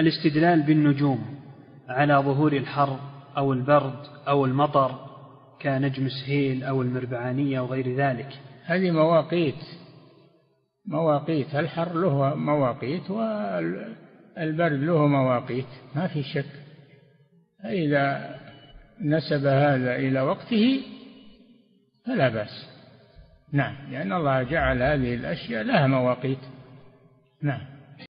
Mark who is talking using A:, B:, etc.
A: الاستدلال بالنجوم على ظهور الحر أو البرد أو المطر كنجم سهيل أو المربعانية وغير ذلك.
B: هذه مواقيت مواقيت. الحر له مواقيت والبرد له مواقيت ما في شك. فإذا نسب هذا إلى وقته فلا بأس. نعم لأن الله جعل هذه الأشياء لها مواقيت. نعم.